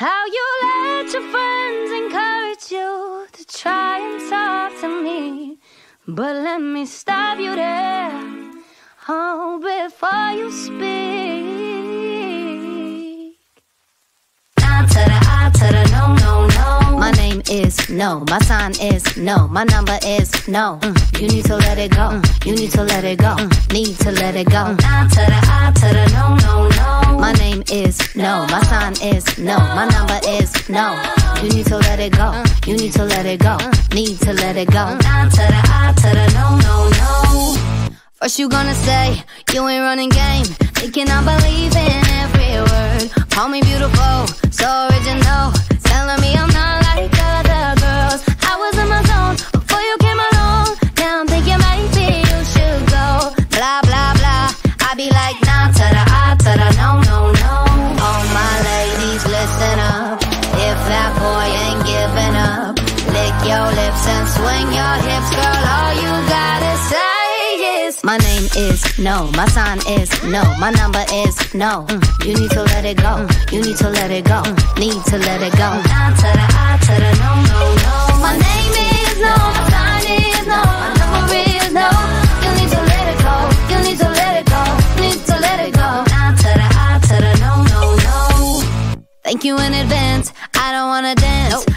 How you let your friends encourage you to try and talk to me. But let me stop you there. Oh, before you speak. To the no, no, no. My name is no. My sign is no. My number is no. Mm. You need to let it go. Mm. You need to let it go. Mm. Need to let it go. I to the I to the no, no, no. My name is no. My sign is no. My number is no. You need to let it go. You need to let it go. Need to let it go. I to the I to the no, no, no. First you gonna say you ain't running game, thinking I believe in every word. Call me beautiful, so original, telling me I'm not no. My sign is no. My number is no. Mm. You need to let it go. Mm. You need to let it go. Mm. Need to let it go. I to the I to the no, no, no. My name is no. My sign is no. My number is no. You need to let it go. You need to let it go. Need to let it go. I to the I to the no, no, no. Thank you in advance. I don't wanna dance. I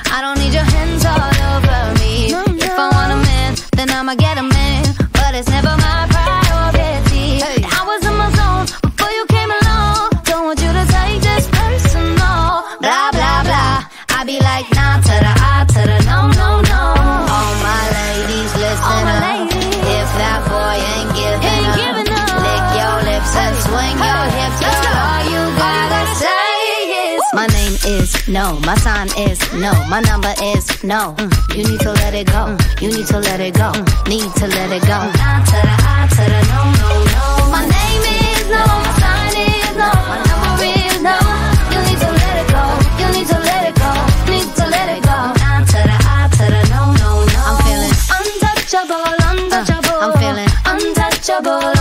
I be like nah to the I to the no no no. All my ladies, listen All my up. ladies. If that boy ain't giving Ain't up, giving up. lick your lips and swing your hips. let's go. all you gotta say is my name is no. My sign is no. My number is no. Mm. You need to let it go. Mm. You need to let it go. Mm. Need to let it go. I to the I to the no, no, no. My name is no. My sign is no. Untouchable,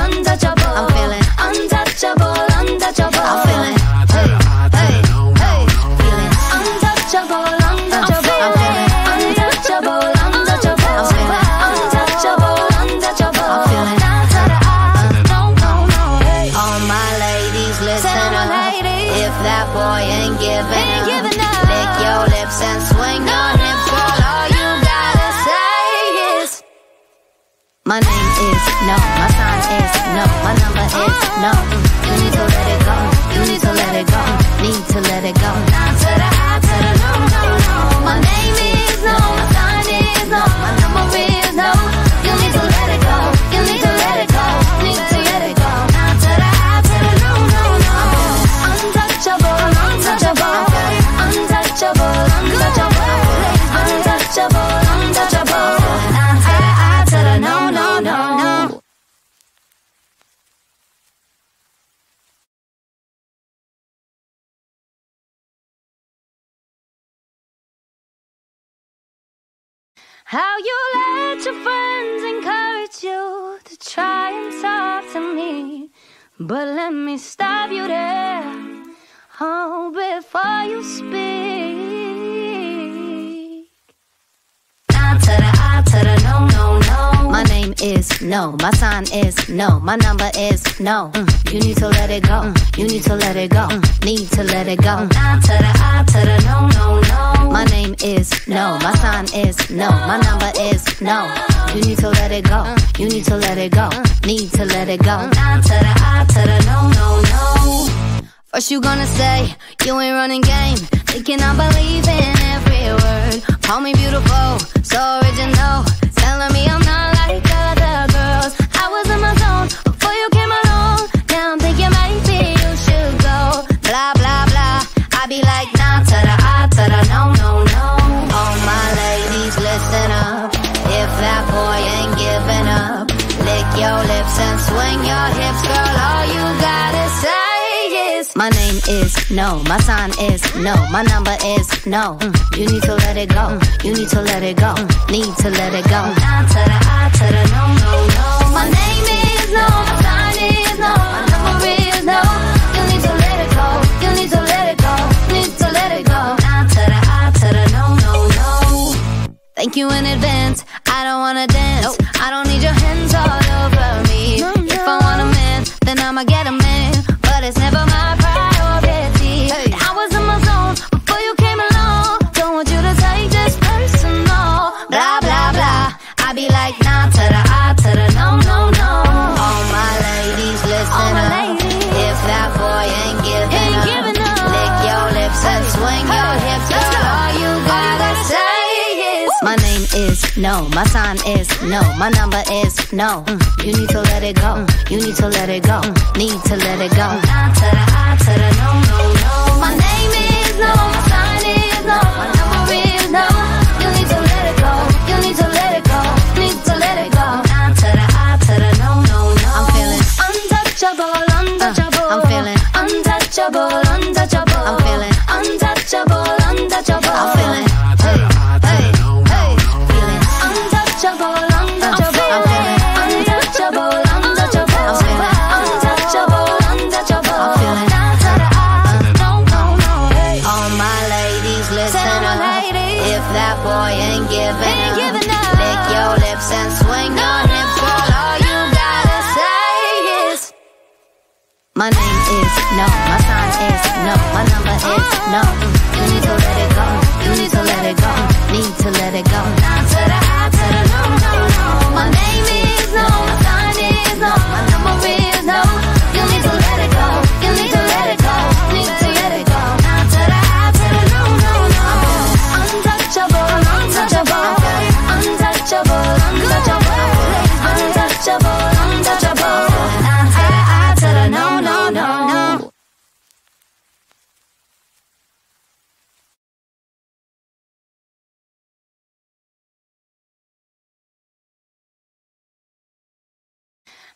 no. My number is no. Mm, you need to let it How you let your friends encourage you to try and talk to me. But let me stop you there. Oh, before you speak. I to the I to the no, no, name is no. My sign is no. My number is no. You need to let it go. Mm. You need to let it go. Mm. Need to let it go. Mm. I to the I to the no, no, no. My name is no. My sign is no. My number is no. You need to let it go. You need to let it go. Need to let it go. I to the I to the no, no, no. First you gonna say you ain't running game, thinking I believe in every word. Call me beautiful, so original, telling me I'm not is no. My sign is no. My number is no. Mm. You need to let it go. Mm. You need to let it go. Mm. Need to let it go. Down to the I to the no, no, no. My name is no. My sign is no. My number is no. You need to let it go. You need to let it go. Need to let it go. Down to the I to the no, no, no. Thank you in advance. I don't wanna dance. I don't need your hands all over me. If I want a man, then I'ma get him. No, my sign is no, my number is no. Mm, You need to let it go. You need to let it go. Need to let it go. Nah to the I to the no no no. My name is no, my sign is no, my number is no. You need to let it go. You need to let it go. Need to let it go. Nah to the I to the no no no. I'm feeling. Untouchable, untouchable. I'm feeling. untouchable, untouchable. I'm feeling. untouchable, untouchable. I'm feeling.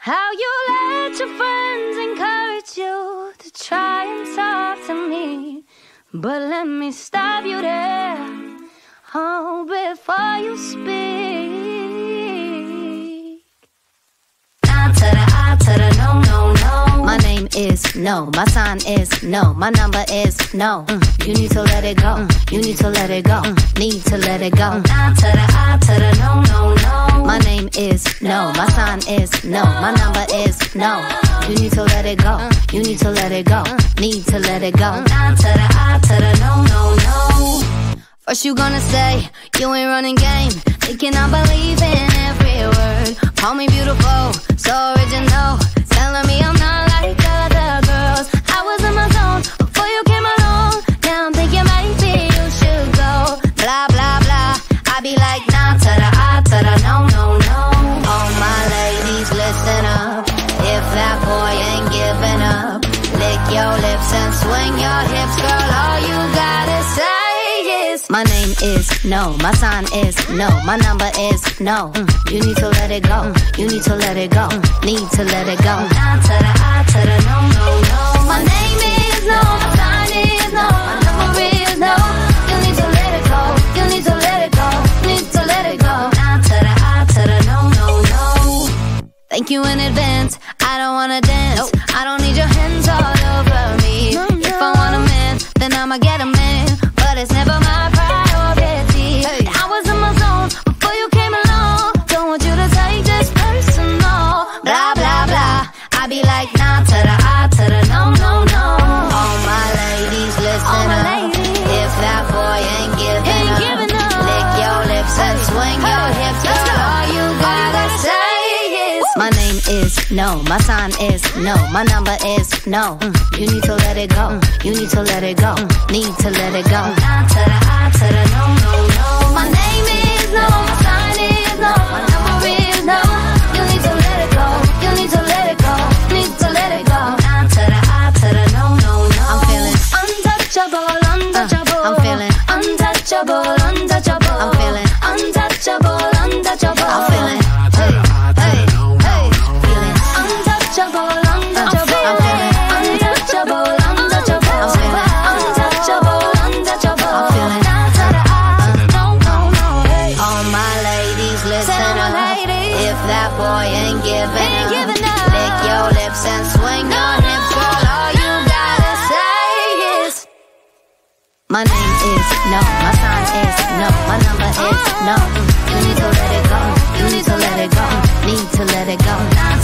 How you let your friends encourage you to try and talk to me. But let me stop you there. Oh, before you speak. To the no, no, no. My name is no, my sign is no, my number is no. Mm, You need to let it go. Mm. You need to let it go. Mm. Need to let it go. Nah to the I to the no, no, no. My name is no, my sign is no, my number is no. You need to let it go. Mm. You need to let it go. Need to let it go. Nah to the I to the no, no, no. First you gonna say? You ain't running game, thinking I believe in every word. Call me beautiful, so original, telling me I'm not no, my sign is no, my number is no. Mm, You need to let it go. You need to let it go. Need to let it go. Nah to the I to the no, no, no. My name is no, my sign is no, my number is no. You need to let it go. You need to let it go. Need to let it go. Nah to the I to the no, no, no. Thank you in advance. I don't wanna dance. I don't no, my sign is no, my number is no. Mm, You need to let it go. Mm. You need to let it go. Mm. Need to let it go. Nah to the I to the no, no, no. My name is no, my sign is no, my number is no. You need to let it go. You need to let it go. Need to let it go. Nah to the I to the no, no, no. Uh, I'm feeling. untouchable, untouchable. I'm feeling. untouchable, untouchable. I'm feeling. untouchable, untouchable. I'm feeling. No, my sign is no, my number is no. You need to let it go. You need to let it go. Need to let it go.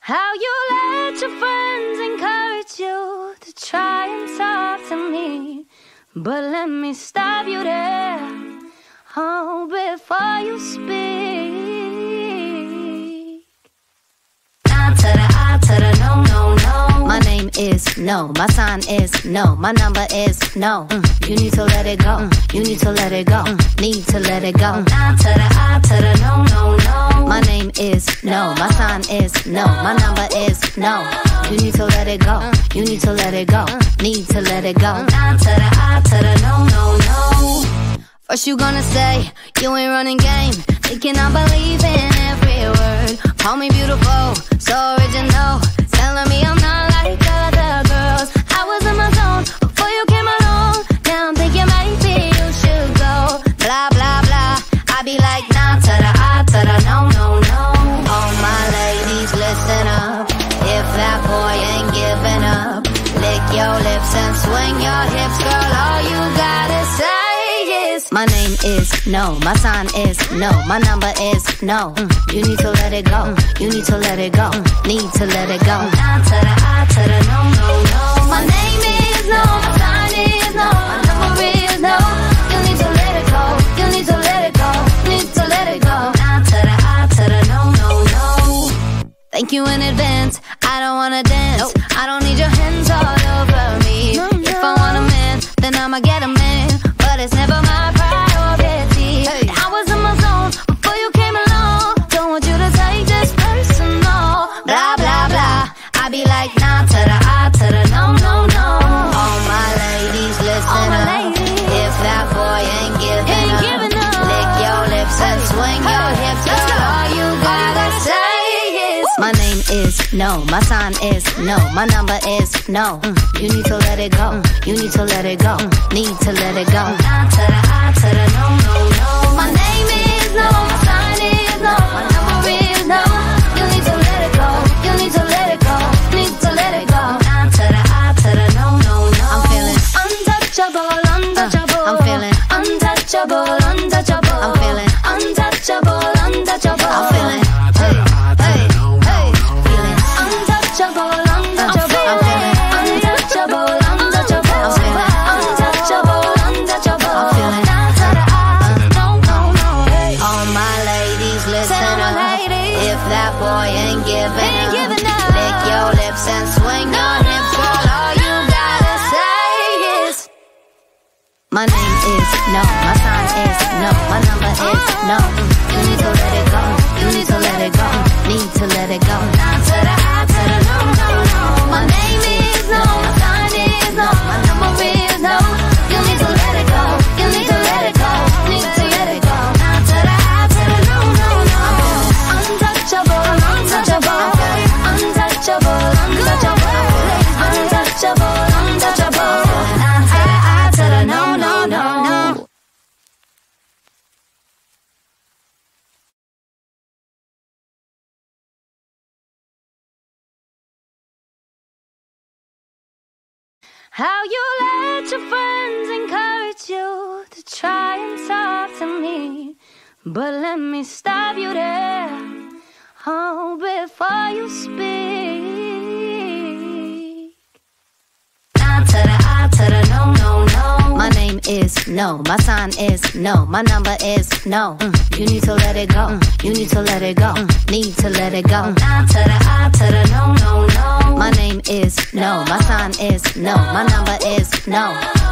How you let your friends encourage you to try and talk to me. But let me stop you there. Oh, before you speak. My name is no. My sign is no. My number is no. Mm, You need to let it go. Mm, You need to let it go. Mm, Need to let it go. I to the I to the no, no, no. My name is no. My sign is no. My number is no. You need to let it go. You need to let it go. Need to let it go. I to the I to the no, no, no. First you gonna say you ain't running game, thinking I believe in every word. Call me beautiful, so original, is no, my sign is no, my number is no. Mm, You need to let it go. Mm, You need to let it go. Mm, Need to let it go. No no no. My name is no, my sign is no, my number is no. You need to let it go. You need to let it go. Need to let it go. No no no. Thank you in advance. No, my sign is no, my number is no. Mm, You need to let it go. Mm, You need to let it go. Mm, Need to let it go. Nah to the I to the no no no. My name is no, my sign is no, my number is no. You need to let it go. You need to let it go. Need to let it go. Nah to the I to the no no no. I'm feeling untouchable, untouchable. I'm feeling untouchable, untouchable. How you let your friends encourage you to try and talk to me. But let me stop you there. Oh, before you speak. Is no. My sign is no. My number is no. Mm, You need to let it go. Mm, You need to let it go. Mm, Need to let it go. I to the I to the no, no, no. My name is no. My sign is no. My number is no.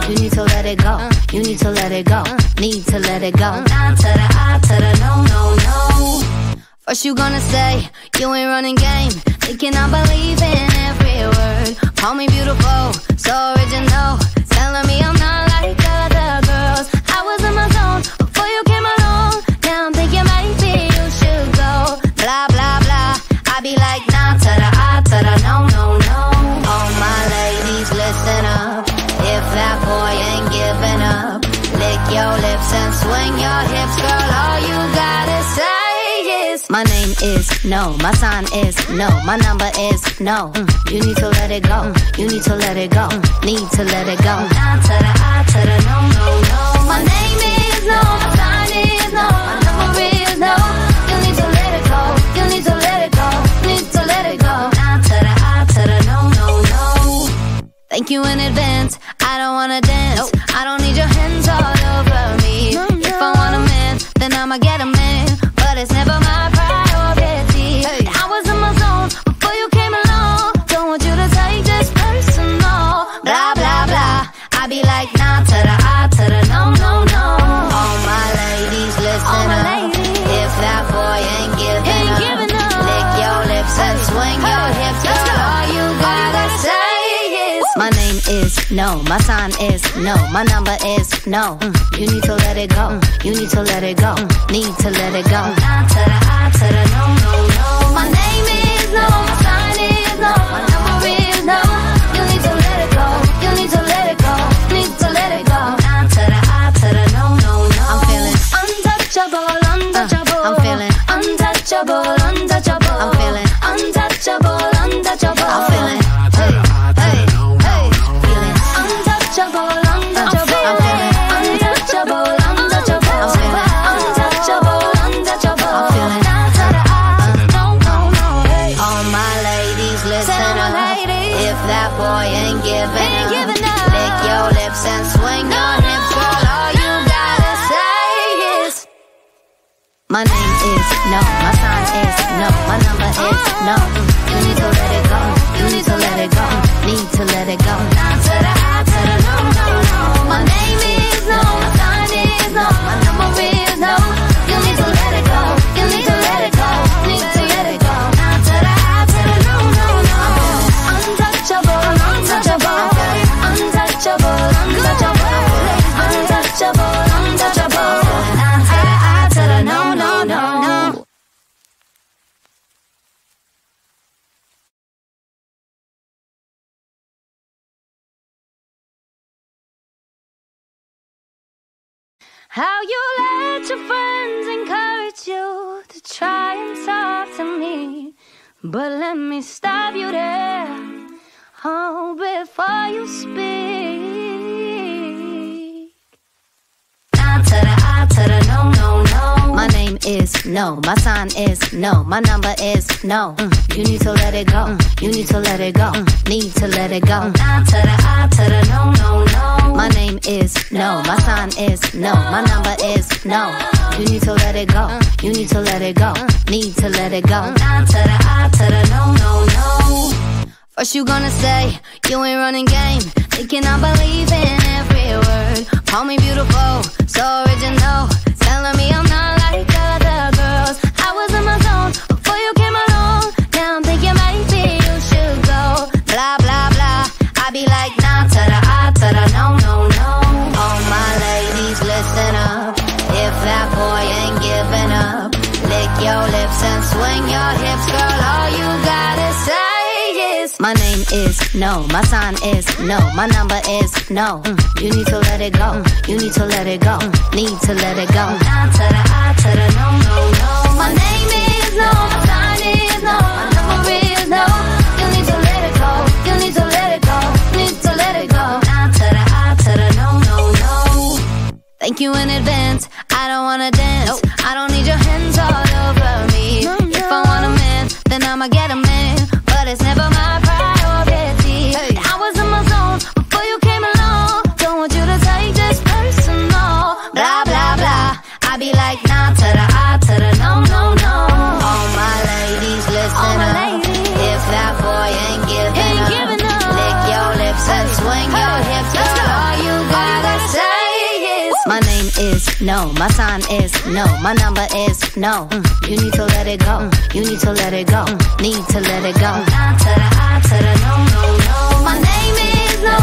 You need to let it go. You need to let it go. Need to let it go. I to the I to the no, no, no. First you gonna say you ain't running game, thinking I believe in every word. Call me beautiful, so is no, my sign is no, my number is no. Mm. You need to let it go, mm. you need to let it go, mm. need to let it go. Nah to the I to the no, no, no. My name is no, my sign is no, my number is no. You need to let it go, you need to let it go, need to let it go. Nah to the I to the no, no, no. Thank you in advance. I don't wanna dance. Nope. I don't need your hands all over me. No, no. If I want a man, then I'ma get a man. No, my sign is no, my number is no. Mm. You need to let it go, mm. you need to let it go, mm. need to let it go. Nah to the I to the no no no. My name is no, my sign is no, my number is no. You need to let it go, you need to let it go, need to let it go. Nah to the I to the no no no. I'm feeling untouchable, untouchable. Uh, I'm feeling untouchable, untouchable. I'm feeling untouchable, untouchable. I'm feeling. How you let your friends encourage you to try and talk to me. But let me stop you there. Oh, before you speak. To the no, no, no. My name is no, my sign is no, my number is no. Mm. You need to let it go, mm. you need to let it go, mm. need to let it go. Nah to the I to the no, no, no. My name is no, my sign is no, my number is no. You need to let it go, you need to let it go, need to let it go. To the I to the no, no, no. First you gonna say you ain't running game, thinking I believe in. Call me beautiful, so original, telling me I'm no, my sign is no, my number is no. Mm. You need to let it go, mm. you need to let it go, mm. need to let it go. Nah to the I to the no no no. My name is no, my sign is no, my number is no. You need to let it go, you need to let it go, need to let it go. Nah to the I to the no no no. Thank you in advance. I don't wanna dance. Nope. I don't no, my sign is no, my number is no. Mm, you need to let it go, you need to let it go, need to let it go. Nah to the I to the no no no. My name is no,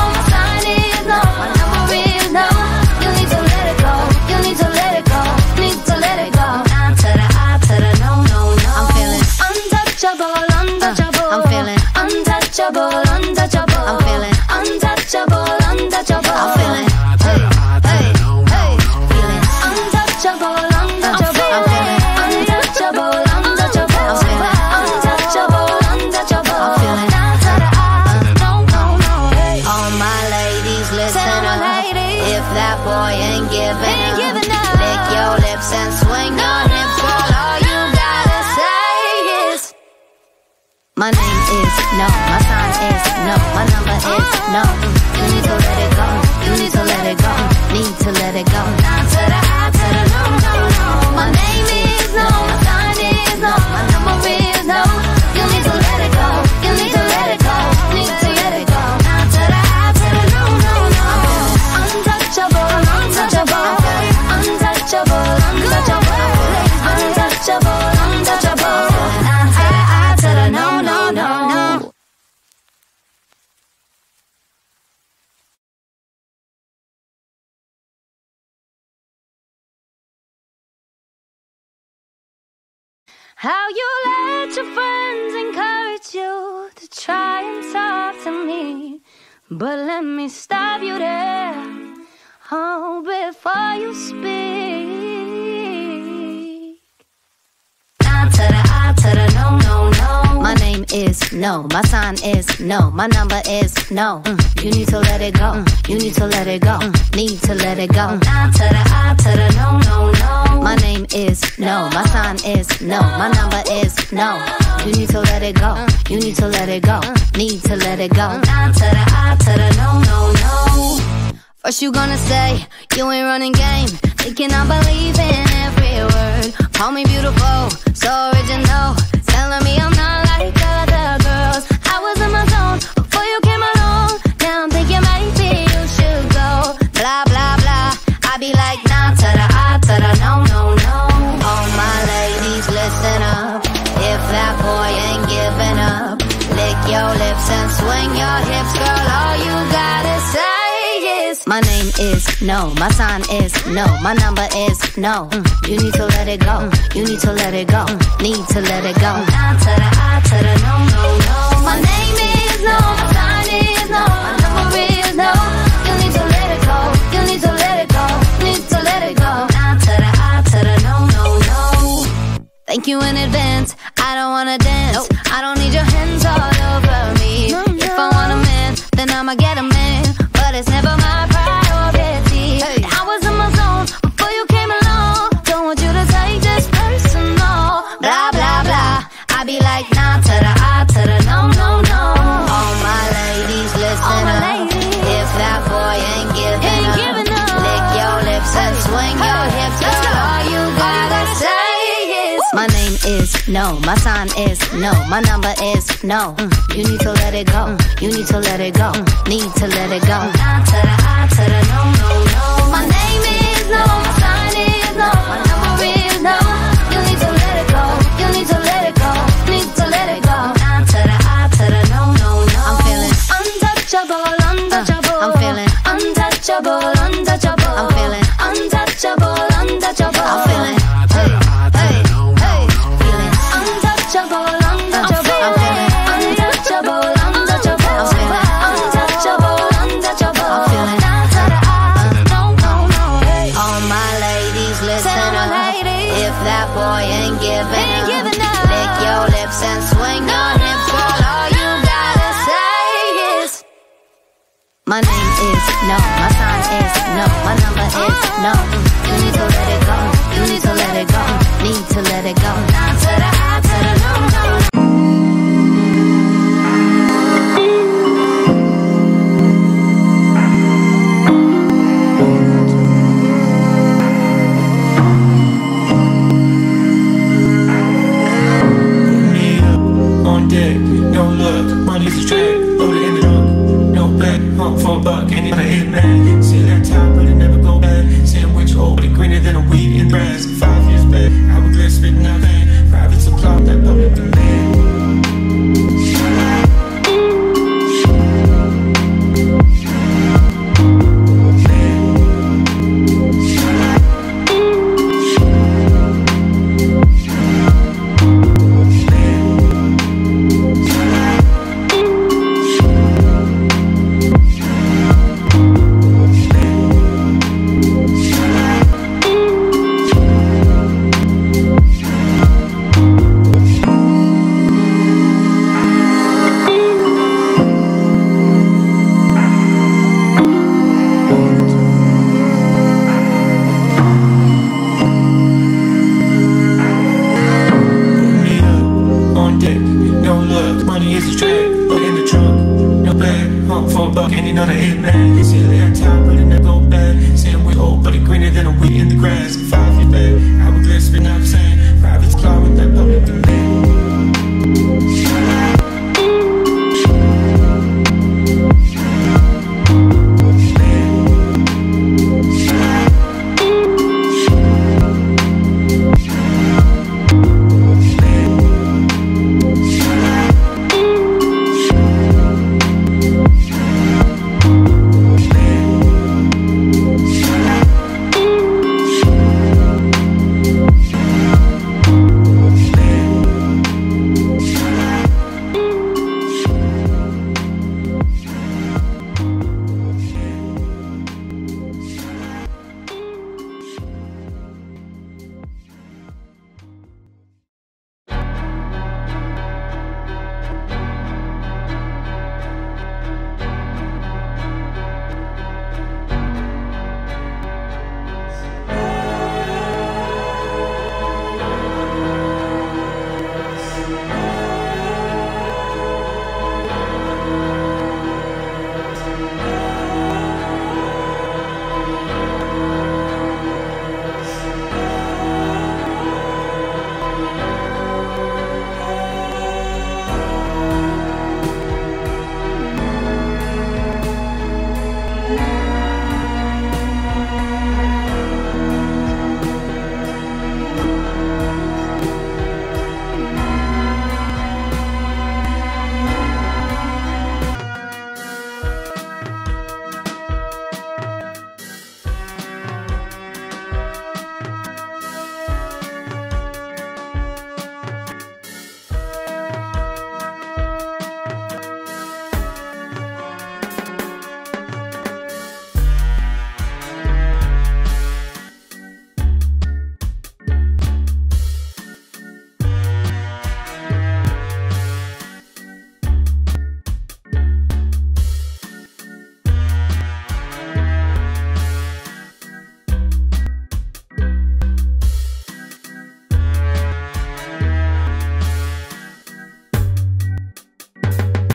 is How you let your friends encourage you to try and talk to me. But let me stop you there. Oh, before you speak. I to the name is no, my sign is no, my number is no. Mm, You need to let it go, Mm, you need to let it go, Mm, need to let it go. I to the I to the no, no, no. My name is no, my sign is no, my number is no. You need to let it go, you need to let it go, need to let it go. I to the I to the no, no, no. First you gonna say you ain't running game, thinking I believe in every word. Call me beautiful, so original, telling me I'm not my name is no, my sign is no, my number is no. Mm, You need to let it go, Mm, you need to let it go, Mm, need to let it go. I to the I to the no, no, no. My name is no, my sign is no, my number is no. You need to let it go. You need to let it go. Need to let it go. I to the I to the no, no, no. Thank you in advance. I don't wanna dance. No, my sign is no, my number is no. Mm, You need to let it go, Mm, you need to let it go, Mm, need to let it go. I to the I to the no, no, no. My name is no, my sign is no, my number is no. You need to let it go. You need to let it go. Need to let it go. I to the I to the no, no, no. I'm feeling- untouchable, untouchable. I'm feeling- untouchable, untouchable. No luck, money's a track, loaded in the trunk, no back, home for a buck, ain't even a hit man. See that top, but it never go back. Sandwich old, but it greener than a weed in grass.